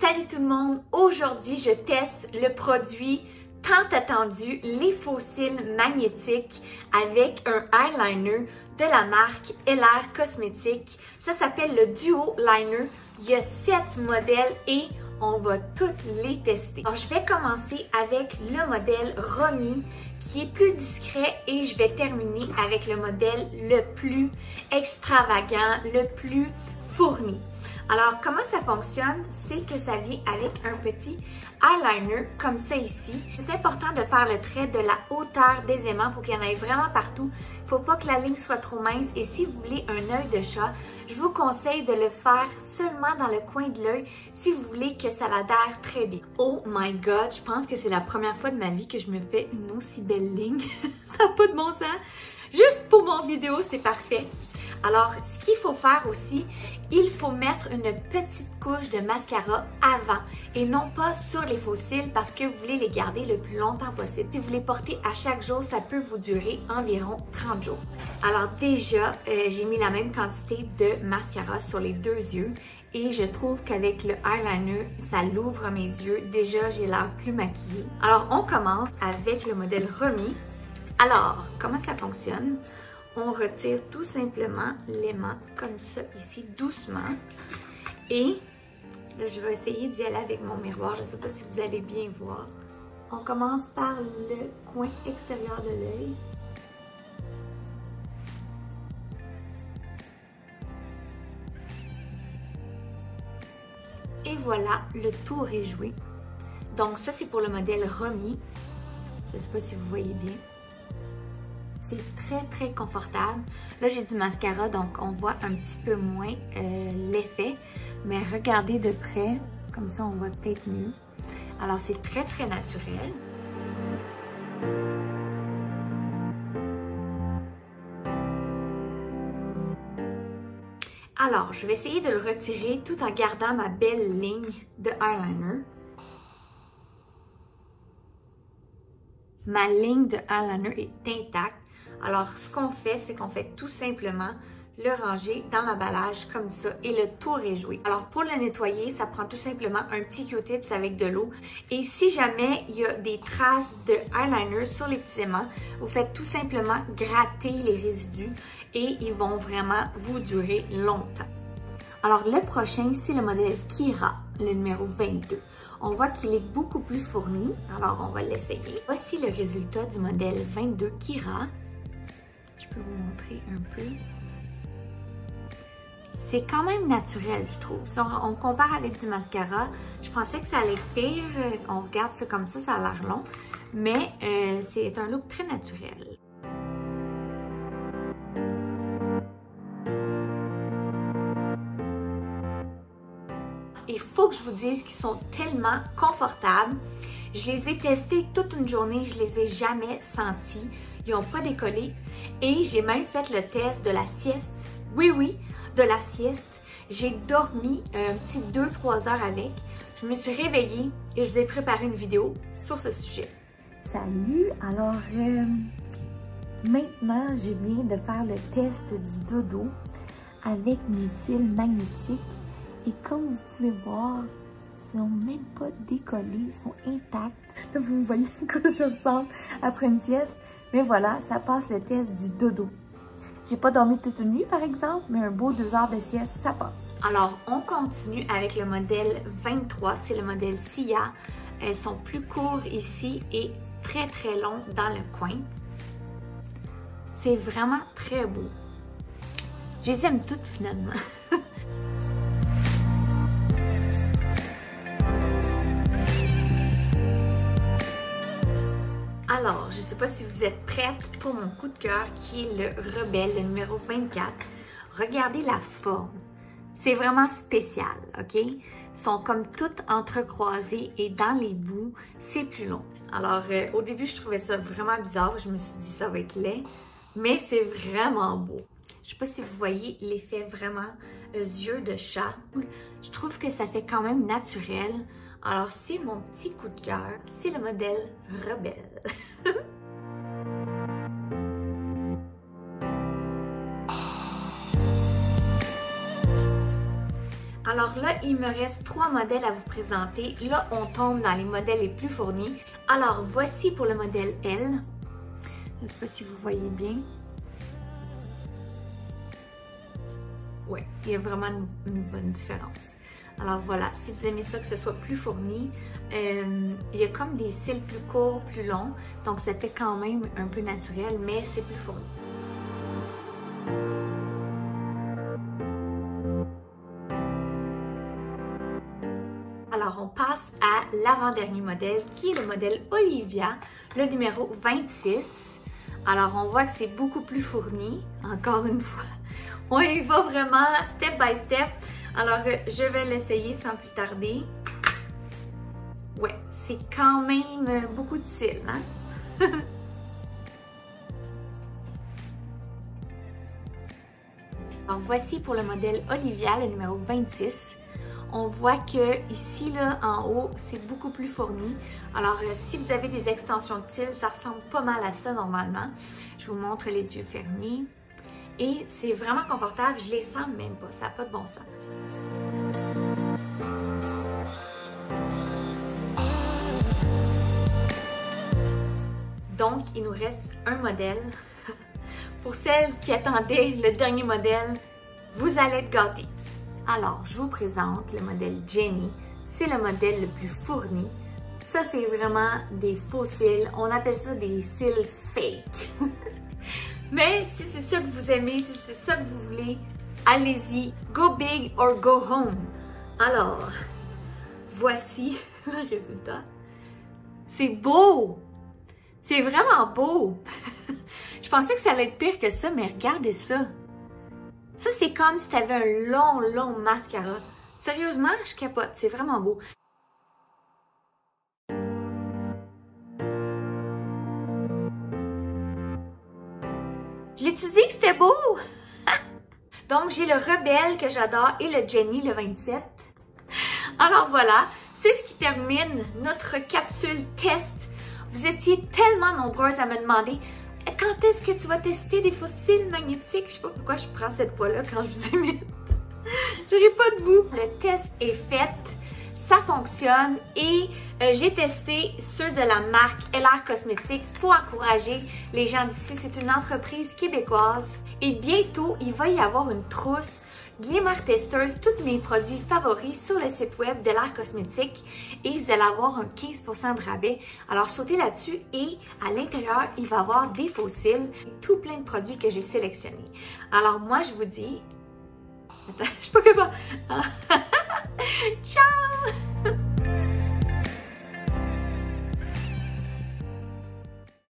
Salut tout le monde! Aujourd'hui, je teste le produit tant attendu, les fossiles magnétiques avec un eyeliner de la marque LR Cosmétiques. Ça s'appelle le Duo Liner. Il y a sept modèles et on va toutes les tester. Alors, je vais commencer avec le modèle Romy qui est plus discret et je vais terminer avec le modèle le plus extravagant, le plus fourni. Alors, comment ça fonctionne? C'est que ça vient avec un petit eyeliner comme ça ici. C'est important de faire le trait de la hauteur des aimants. Il faut qu'il y en ait vraiment partout. Faut pas que la ligne soit trop mince. Et si vous voulez un œil de chat, je vous conseille de le faire seulement dans le coin de l'œil si vous voulez que ça l'adhère très bien. Oh my god, je pense que c'est la première fois de ma vie que je me fais une aussi belle ligne. ça n'a pas de bon sens. Juste pour mon vidéo, c'est parfait. Alors, ce qu'il faut faire aussi, il faut mettre une petite couche de mascara avant et non pas sur les fossiles parce que vous voulez les garder le plus longtemps possible. Si vous les portez à chaque jour, ça peut vous durer environ 30 jours. Alors déjà, euh, j'ai mis la même quantité de mascara sur les deux yeux et je trouve qu'avec le eyeliner, ça l'ouvre mes yeux. Déjà, j'ai l'air plus maquillée. Alors, on commence avec le modèle Remy. Alors, comment ça fonctionne? On retire tout simplement l'aimant comme ça ici, doucement. Et là, je vais essayer d'y aller avec mon miroir. Je ne sais pas si vous allez bien voir. On commence par le coin extérieur de l'œil. Et voilà, le tour est joué. Donc ça, c'est pour le modèle Romy. Je ne sais pas si vous voyez bien. C'est très, très confortable. Là, j'ai du mascara, donc on voit un petit peu moins euh, l'effet. Mais regardez de près, comme ça, on voit peut-être mieux. Alors, c'est très, très naturel. Alors, je vais essayer de le retirer tout en gardant ma belle ligne de eyeliner. Ma ligne de eyeliner est intacte. Alors, ce qu'on fait, c'est qu'on fait tout simplement le ranger dans l'emballage comme ça et le tour est joué. Alors pour le nettoyer, ça prend tout simplement un petit Q-tips avec de l'eau et si jamais il y a des traces de eyeliner sur les petits aimants, vous faites tout simplement gratter les résidus et ils vont vraiment vous durer longtemps. Alors le prochain, c'est le modèle Kira, le numéro 22. On voit qu'il est beaucoup plus fourni, alors on va l'essayer. Voici le résultat du modèle 22 Kira peux vous montrer un peu. C'est quand même naturel, je trouve. Si on, compare avec du mascara, je pensais que ça allait être pire. On regarde ça comme ça, ça a l'air long. Mais euh, c'est un look très naturel. Il faut que je vous dise qu'ils sont tellement confortables. Je les ai testés toute une journée, je les ai jamais sentis. Ils n'ont pas décollé. Et j'ai même fait le test de la sieste. Oui, oui, de la sieste. J'ai dormi un petit 2-3 heures avec. Je me suis réveillée et je vous ai préparé une vidéo sur ce sujet. Salut! Alors, euh, maintenant, je viens de faire le test du dodo avec mes cils magnétiques. Et comme vous pouvez voir, sont même pas décollés, ils sont intacts. Là, vous me voyez quoi je ressemble après une sieste. Mais voilà, ça passe le test du dodo. J'ai pas dormi toute une nuit, par exemple, mais un beau deux heures de sieste, ça passe. Alors, on continue avec le modèle 23. C'est le modèle SIA. Elles sont plus courts ici et très, très longs dans le coin. C'est vraiment très beau. Je les aime toutes, finalement. Alors, je ne sais pas si vous êtes prête pour mon coup de cœur qui est le Rebelle, le numéro 24. Regardez la forme. C'est vraiment spécial, OK? Ils sont comme toutes entrecroisées et dans les bouts, c'est plus long. Alors, euh, au début, je trouvais ça vraiment bizarre. Je me suis dit, ça va être laid. Mais c'est vraiment beau. Je sais pas si vous voyez l'effet vraiment euh, yeux de chat. Je trouve que ça fait quand même naturel. Alors, c'est mon petit coup de cœur. C'est le modèle Rebelle. Alors là, il me reste trois modèles à vous présenter. Là, on tombe dans les modèles les plus fournis. Alors, voici pour le modèle L. Je ne sais pas si vous voyez bien. Ouais, il y a vraiment une, bonne différence. Alors voilà, si vous aimez ça, que ce soit plus fourni, euh, il y a comme des cils plus courts, plus longs, donc ça fait quand même un peu naturel, mais c'est plus fourni. Alors, on passe à l'avant-dernier modèle, qui est le modèle Olivia, le numéro 26. Alors, on voit que c'est beaucoup plus fourni, encore une fois. On y va vraiment step by step. Alors, je vais l'essayer sans plus tarder. Ouais, c'est quand même beaucoup de cils, hein? Alors, voici pour le modèle Olivia, le numéro 26 on voit que ici, là, en haut, c'est beaucoup plus fourni. Alors, euh, si vous avez des extensions de cils, ça ressemble pas mal à ça normalement. Je vous montre les yeux fermés. Et c'est vraiment confortable, je les sens même pas, ça n'a pas de bon sens. Donc, il nous reste un modèle. Pour celles qui attendaient le dernier modèle, vous allez être gâtés. Alors, je vous présente le modèle Jenny. C'est le modèle le plus fourni. Ça, c'est vraiment des faux cils. On appelle ça des cils fake. Mais si c'est ça que vous aimez, si c'est ça que vous voulez, allez-y. Go big or go home. Alors, voici le résultat. C'est beau! C'est vraiment beau! je pensais que ça allait être pire que ça, mais regardez ça. Ça, c'est comme si tu avais un long, long mascara. Sérieusement, je capote. C'est vraiment beau. Je l'ai-tu dit que c'était beau? Donc, j'ai le Rebelle que j'adore et le Jenny, le 27. Alors voilà, c'est ce qui termine notre capsule test. Vous étiez tellement nombreuses à me demander quand est-ce que tu vas tester des fossiles magnétiques? Je sais pas pourquoi je prends cette fois-là quand je vous imite. J'aurai pas de vous. Le test est fait, ça fonctionne et euh, j'ai testé ceux de la marque LR Cosmétiques. Faut encourager les gens d'ici. C'est une entreprise québécoise et bientôt, il va y avoir une trousse Glimmer Testers, tous mes produits favoris sur le site web de l'art cosmétique et vous allez avoir un 15% de rabais. Alors sautez là-dessus et à l'intérieur, il va y avoir des fossiles et tout plein de produits que j'ai sélectionnés. Alors moi, je vous dis... Attends, je suis pas. Ciao!